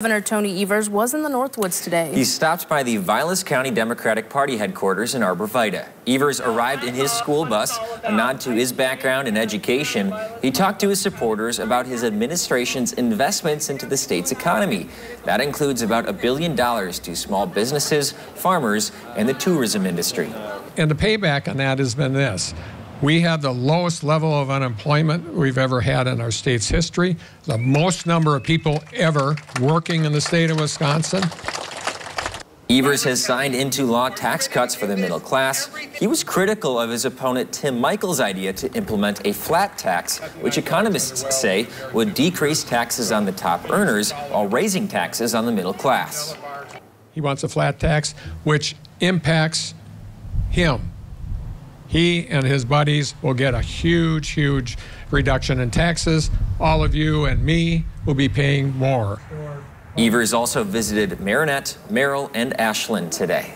Governor Tony Evers was in the Northwoods today. He stopped by the Vilas County Democratic Party headquarters in Arbor Vitae. Evers arrived in his school bus, a nod to his background in education. He talked to his supporters about his administration's investments into the state's economy. That includes about a billion dollars to small businesses, farmers, and the tourism industry. And the payback on that has been this. We have the lowest level of unemployment we've ever had in our state's history, the most number of people ever working in the state of Wisconsin. Evers has signed into law tax cuts for the middle class. He was critical of his opponent Tim Michels' idea to implement a flat tax, which economists say would decrease taxes on the top earners while raising taxes on the middle class. He wants a flat tax, which impacts him he and his buddies will get a huge, huge reduction in taxes. All of you and me will be paying more. Evers also visited Marinette, Merrill, and Ashland today.